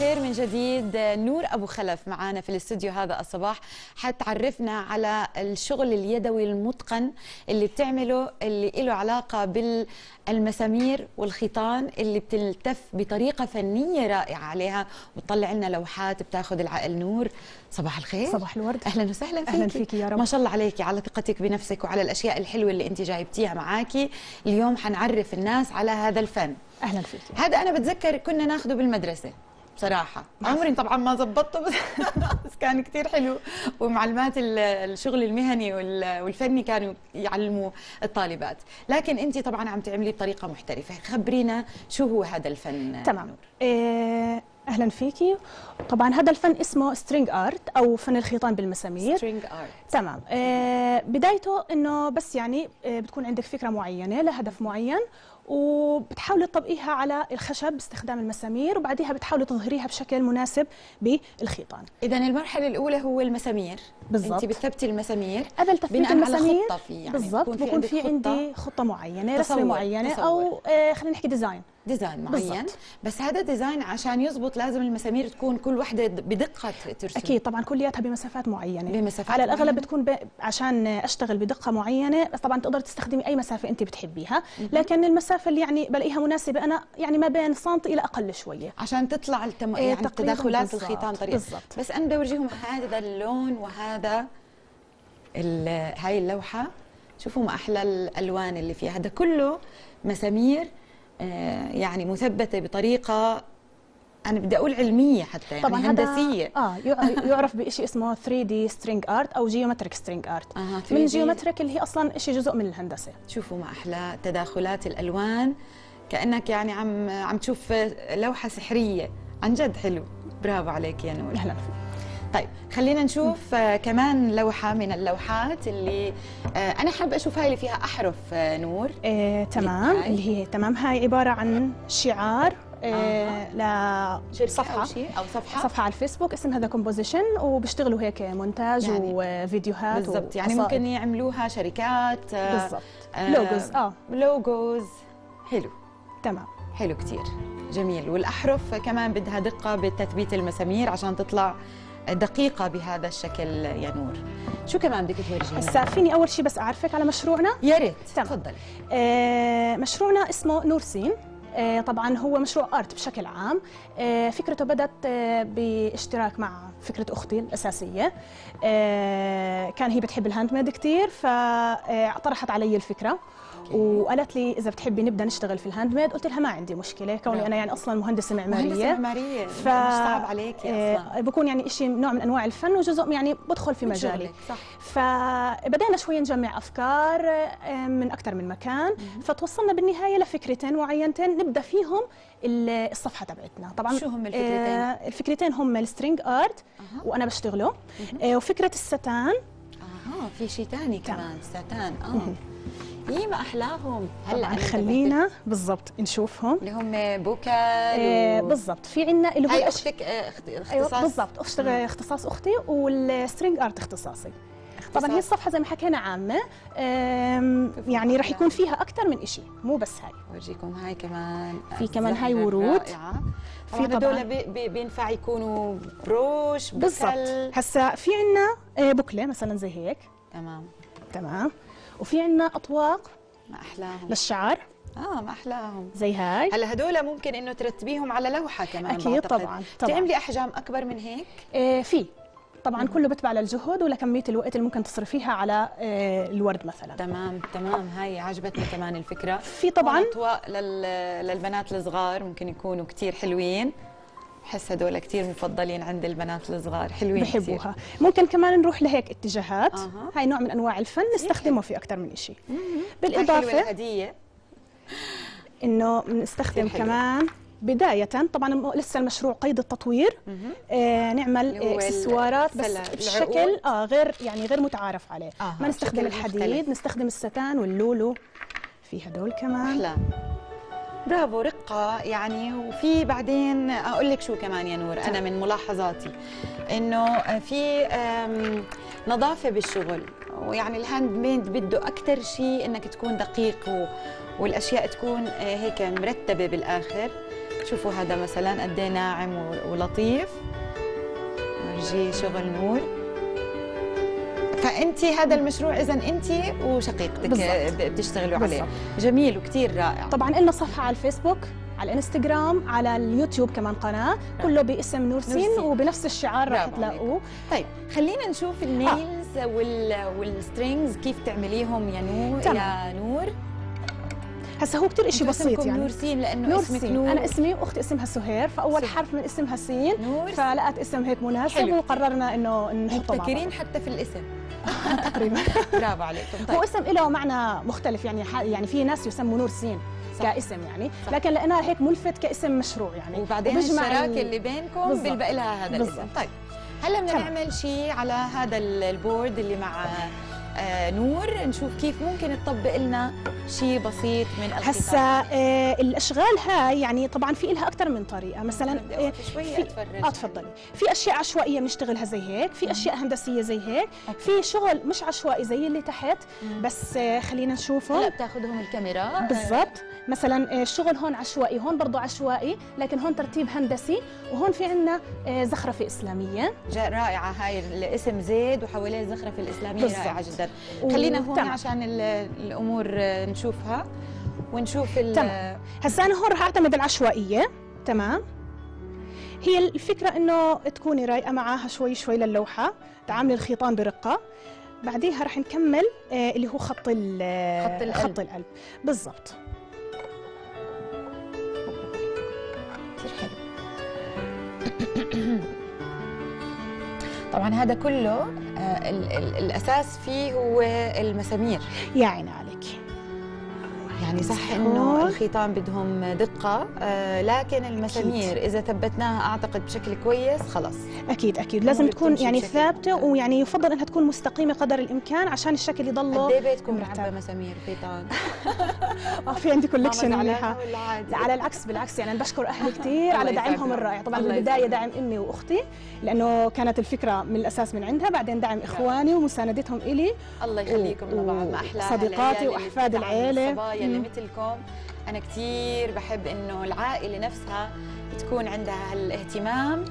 الخير من جديد. نور أبو خلف معانا في الاستوديو هذا الصباح. حتعرفنا على الشغل اليدوي المتقن اللي بتعمله اللي له علاقة بالمسامير والخيطان اللي بتلتف بطريقة فنية رائعة عليها. وتطلع لنا لوحات بتاخذ العقل. نور صباح الخير. صباح الورد. أهلا وسهلا فيكي أهلاً فيكي. يا رب. ما شاء الله عليكي على ثقتك بنفسك وعلى الأشياء الحلوة اللي أنت جايبتيها معاكي. اليوم حنعرف الناس على هذا الفن. أهلا فيك هذا أنا بتذكر كنا ناخذه بالمدرسة. بصراحة. عمري طبعا ما زبطته بس, بس كان كثير حلو. ومعلمات ال- الشغل المهني وال- والفني كانوا يعلموا الطالبات. لكن انت طبعا عم تعملي بطريقة محترفة. خبرينا شو هو هذا الفن تمام. نور؟ آه، أهلا فيكي. طبعا هذا الفن اسمه string art أو فن الخيطان بالمسامير. String art. تمام. آه، بدايته إنه بس يعني آه، بتكون عندك فكرة معينة لهدف معين وبتحاولي تطبقيها على الخشب باستخدام المسامير وبعديها بتحاولي تظهريها بشكل مناسب بالخيطان اذا المرحلة الأولى هو المسامير بالضبط. انت بتثبتي المسامير قبل تثبيت المسامير خطة في يعني بالضبط في بكون في خطة. عندي خطة معينة رسمة معينة تصور. أو آه، خلينا نحكي design design معين بالضبط. بس هذا design عشان يزبط لازم المسامير تكون كل وحدة بدقة ترسم أكيد طبعا كلياتها بمسافات معينة بمسافات على الأغلب معينة؟ بتكون ب... عشان أشتغل بدقة معينة بس طبعا تقدر تستخدمي أي مسافة انت بتحبيها لكن المسافة اللي يعني بلاقيها مناسبة أنا يعني ما بين سنتي إلى أقل شوية. عشان تطلع التم... إيه، يعني تداخلات الخيطان طريقة بالضبط. بس أنا بدي أورجيهم هذا اللون وهذا ال- هاي اللوحة. شوفوا ما أحلى الألوان اللي فيها. هذا كله مسامير آه، يعني مثبتة بطريقة أنا بدي أقول علمية حتى يعني طبعا هندسية. آه يع- يعرف بشيء اسمه 3D string art أو geometric string art أها 3D. من geometric اللي هي أصلا شيء جزء من الهندسة. شوفوا ما أحلى تداخلات الألوان كأنك يعني عم عم تشوف لوحة سحرية. عن جد حلو. برافو عليك يا نور. أهلا. فيك طيب خلينا نشوف كمان لوحة من اللوحات اللي آه، أنا حابة أشوف هاي اللي فيها أحرف آه، نور. آه، تمام. اللي هي تمام. هاي عبارة عن شعار آه لصفحه أو شيء؟ أو صفحة؟ صفحة على الفيسبوك اسمها The Composition وبيشتغلوا هيك مونتاج يعني وفيديوهات بالضبط. يعني وقصائد. ممكن يعملوها شركات آه، بالضبط. آه، لوجوز آه. لوجوز حلو. تمام. حلو كتير. جميل. والأحرف كمان بدها دقة بتثبيت المسامير عشان تطلع دقيقة بهذا الشكل يا نور شو كمان بدك تورجينا؟ هسا فيني أول شيء بس أعرفك على مشروعنا؟ يا ريت. تفضلي. آه مشروعنا اسمه نور سين. طبعا هو مشروع آرت بشكل عام. آه فكرته بدت آه باشتراك مع فكرة أختي الأساسية. آه كان هي بتحب ال handmade كثير فطرحت علي الفكرة. وقالت لي إذا بتحبي نبدأ نشتغل في ال handmade قلت لها ما عندي مشكلة كوني برافو. أنا يعني أصلا مهندسة معمارية. مهندسة معمارية. ف مش صعب عليكي آه، بكون يعني شيء نوع من أنواع الفن وجزء يعني بدخل في مجالي. صح. فبدأنا شوي نجمع أفكار آه، من أكثر من مكان. فتوصلنا بالنهاية لفكرتين معينتين نبدأ فيهم ال- الصفحة تبعتنا. طبعا شو هم الفكرتين؟ آه، الفكرتين؟ هم ال string art أها. وأنا بشتغله. آه، وفكرة الستان. أها في شيء ثاني كمان ستان. آه. إيه ما احلاهم أنا خلينا بالضبط نشوفهم. اللي هم بوكال آه، و... بالضبط. في عندنا اللي هو هاي أختك آه، أيوه اختصاص. بالضبط. أشتغل اختصاص أختي وال string art اختصاصي. طبعا هي. الصفحة زي ما حكينا عامة يعني رح يكون فيها أكثر من شيء مو بس هاي. اورجيكم هاي كمان. في كمان هاي ورود. الرائعة. في طبعا. هدول بي- بي- بينفع يكونوا بروش بالضبط. هسا في عندنا بوكلة مثلا زي هيك. تمام. تمام. وفي عندنا أطواق ما أحلاهم. للشعر. آه ما أحلاهم. زي هاي. هلا هدول ممكن إنه ترتبيهم على لوحة كمان بعتقد. طبعاً، طبعاً. تعملي أحجام أكبر من هيك؟ آه في. طبعا كله بتبع للجهد ولكمية الوقت اللي ممكن تصرفيها على آه الورد مثلا. تمام تمام. هاي عجبتني كمان الفكرة. في طبعا. أطواق لل... للبنات الصغار ممكن يكونوا كتير حلوين. بحس هدول كتير مفضلين عند البنات الصغار حلوين كتير. بحبوها. ممكن كمان نروح لهيك اتجاهات. أها. هاي نوع من أنواع الفن نستخدمه في أكثر من شيء بالإضافة الهدية. إنه بنستخدم كتير. كمان بداية طبعا لسه المشروع قيد التطوير. آه نعمل آه إكسسوارات بس العقود. آه غير يعني غير متعارف عليه. آه، ما نستخدم الحديد مختلف. نستخدم الستان واللولو في هدول كمان. أحلى. برافو رقة يعني وفي بعدين أقول لك شو كمان يا نور أنا من ملاحظاتي إنه في نظافة بالشغل ويعني ال handmade بده أكثر شيء إنك تكون دقيق و- والأشياء تكون آه، هيك مرتبة بالآخر. شوفوا هذا مثلا قد إيه ناعم ولطيف. نرجي شغل نور. فانت هذا المشروع اذا انت وشقيقتك بتشتغلوا عليه. جميل وكثير رائع طبعا لنا صفحة على الفيسبوك على الإنستغرام على اليوتيوب كمان قناة كله باسم نورسين. وبنفس الشعار رح. تلاقوه طيب خلينا نشوف ال nails وال وال strings كيف تعمليهم يا نور تمام. يا نور هسا هو كثير شيء بسيط يعني نورسين لأنه نور اسمك سين نور أنا اسمي وأختي اسمها سهير فأول سهير. حرف من اسمها سين نور فلقيت اسم هيك مناسب حلو. وقررنا إنه نحطه مبتكرين حتى في الاسم تقريبا برافو عليكم هو طيب اسم له معنى مختلف يعني يعني في ناس يسموا نور سين صح. كاسم يعني صح. لكن لقيناه هيك ملفت كاسم مشروع يعني وبعدين الشراكة ال- اللي بينكم بالضبط. بيلبق لها هذا الاسم. طيب هلا بدنا. نعمل شيء على هذا ال- البورد اللي مع نور. نشوف كيف ممكن تطبق لنا شيء بسيط من الخطاب هسا آه الأشغال هاي يعني طبعا في لها أكثر من طريقة. مثلا آه شوي في أتفرج. آه تفضلي. في أشياء عشوائية بنشتغلها زي هيك في أشياء هندسية زي هيك أوكي. في شغل مش عشوائي زي اللي تحت مم. بس آه خلينا نشوفه. هلا بتاخذهم الكاميرا. بالضبط. مثلا آه، الشغل هون عشوائي هون برضه عشوائي لكن هون ترتيب هندسي وهون في عندنا آه، زخرفة إسلامية رائعة هاي الاسم زيد وحواليه الزخرفة الإسلامية بالضبط. رائعة جدا خلينا هون تمام. عشان ال- الأمور آه، نشوفها ونشوف ال- تمام. هسا أنا هون رح أعتمد العشوائية تمام هي الفكرة إنه تكوني رايقة معاها شوي شوي للوحة تعاملي الخيطان برقة بعديها رح نكمل اللي هو خط ال- خط القلب. خط القلب بالضبط طبعا هذا كله آه، ال- ال- الأساس فيه هو المسامير. يا عيني يعني صح. إنه الخيطان بدهم دقة آه، لكن المسامير إذا ثبتناها أعتقد بشكل كويس خلص أكيد أكيد لازم تكون يعني ثابتة ممتاز. ويعني يفضل إنها تكون مستقيمة قدر الإمكان عشان الشكل يضله قد إيه بيتكم مرتب. معبى مسامير خيطان آه في عندي كولكشن لا على العكس بالعكس يعني أنا بشكر أهلي كثير على دعمهم. الرائع طبعا بالبداية. دعم أمي وأختي لأنه كانت الفكرة من الأساس من عندها بعدين دعم إخواني ومساندتهم إلي الله يخليكم لبعض ما أحلى صديقاتي وأحفاد العيلة. اللي مم. مثلكم أنا كثير بحب إنه العائلة نفسها تكون عندها هالاهتمام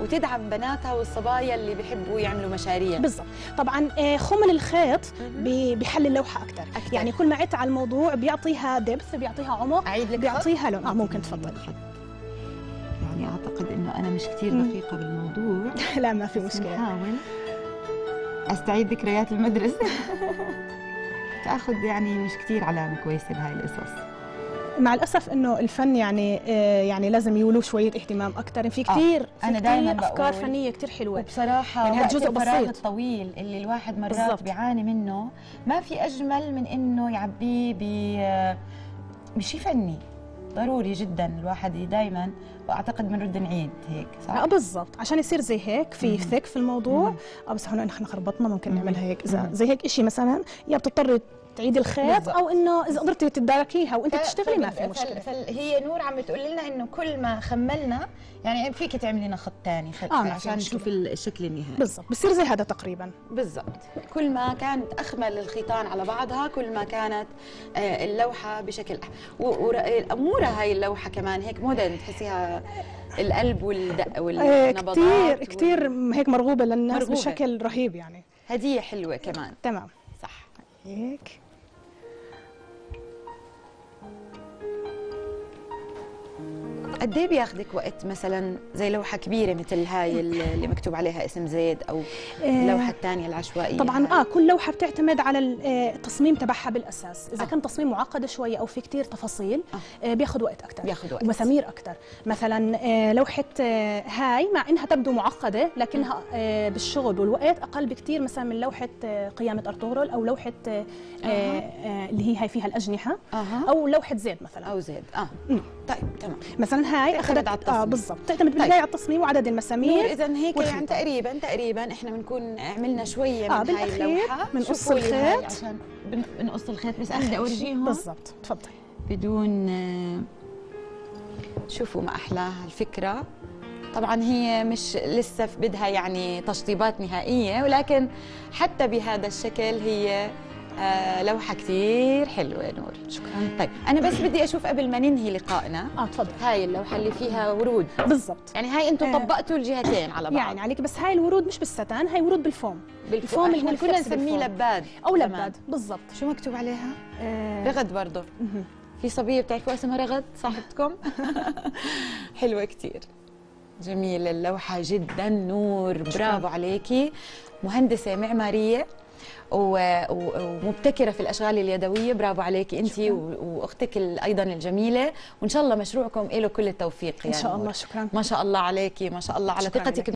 وتدعم بناتها والصبايا اللي بيحبوا يعملوا مشاريع. بالضبط. طبعا آه، خمل الخيط بيحل اللوحه أكثر أكتر. يعني كل ما عدت على الموضوع بيعطيها دبث بيعطيها عمق أعيد لك خط؟ بيعطيها لون. آه ممكن تفضلي. يعني أعتقد إنه أنا مش كثير. دقيقة بالموضوع. لا ما في مشكلة. نحاول. أستعيد ذكريات المدرسة. تاخذ يعني مش كثير علامه كويسه بهاي القصص مع الأسف إنه الفن يعني آه، يعني لازم يولوا شوية اهتمام أكثر في آه، كثير أنا دايماً كثير افكار فنية كثير حلوة وبصراحة يعني هالجزء بسيط. الطويل اللي الواحد مرات بالضبط. بيعاني منه ما في أجمل من إنه يعبيه ب بشيء فني ضروري جدا الواحد دائما وأعتقد بنرد نعيد هيك صح بالضبط عشان يصير زي هيك في. ثك في الموضوع. آه بس هون نحن خربطنا ممكن مم. نعملها هيك إذا. زي هيك شيء مثلا يا بتضطري تعيدي الخيط بالضبط. أو إنه إذا قدرتي تتداركيها وأنت بتشتغلي ما في مشكلة. فهي نور عم تقول لنا إنه كل ما خملنا يعني فيك تعملي لنا خط ثاني آه، ما في عشان. نشوف الشكل النهائي. بالضبط. بصير زي هذا تقريبا. بالضبط. كل ما كانت أخمل الخيطان على بعضها كل ما كانت آه، اللوحة بشكل أح- و- والاموره هاي اللوحة كمان هيك مودرن تحسيها القلب والدق آه والنبضات كثير وال- كثير هيك مرغوبة للناس مرغوبة. بشكل رهيب يعني. هدية حلوة كمان. تمام. صح. هيك. قد إيه بياخذك وقت مثلا زي لوحة كبيرة مثل هاي اللي مكتوب عليها اسم زيد أو آه، اللوحه الثانية العشوائية طبعا؟ آه كل لوحة بتعتمد على آه، التصميم تبعها بالأساس إذا آه. كان تصميم معقد شوية أو في كتير تفاصيل آه. آه، بياخذ وقت أكثر بياخذ وقت ومسامير أكثر مثلا آه، لوحة آه، هاي مع إنها تبدو معقدة لكنها آه، بالشغل والوقت أقل بكثير مثلا من لوحة آه، قيامة أرطغرل أو لوحة آه، آه، آه، اللي هي هاي فيها الأجنحة أها أو لوحة زيد مثلا أو زيد آه مم. طيب تمام. مثلا هاي اخذت على التصميم. آه بالضبط تعتمد بالبداية على التصميم وعدد المسامير اذا هيك والخيط. يعني تقريبا تقريبا إحنا بنكون عملنا شوية آه، من هاي بالأخير اللوحة. بنقص هاي الخيط. عشان بن- بنقص الخيط. بس أنا بدي أورجيهم. بالضبط. تفضلي بدون آه، شوفوا ما أحلاها الفكرة. طبعا هي مش لسه بدها يعني تشطيبات نهائية ولكن حتى بهذا الشكل هي آه لوحة كثير حلوة نور. شكرا. طيب أنا بس بدي أشوف قبل ما ننهي لقائنا. آه تفضل. هاي اللوحة اللي فيها ورود. بالضبط. يعني هاي أنتم آه. طبقتوا الجهتين على بعض. يعني عليك بس هاي الورود مش بالستان هاي ورود بالفوم. بالفوم. اللي إحنا كنا نسميه. لباد أو. لباد بالضبط. شو مكتوب عليها؟ آه. رغد برضه. في صبية بتعرفوا اسمها رغد؟ صاحبتكم؟ حلوة كثير جميله اللوحة جدا نور. برافو عليكي. مهندسة معمارية. ومبتكرة في الأشغال اليدوية برافو عليكي انت. وأختك أيضا الجميلة وإن شاء الله مشروعكم له كل التوفيق إن يا شاء. الله شكرا ما شاء الله عليكي ما شاء الله على ثقتك.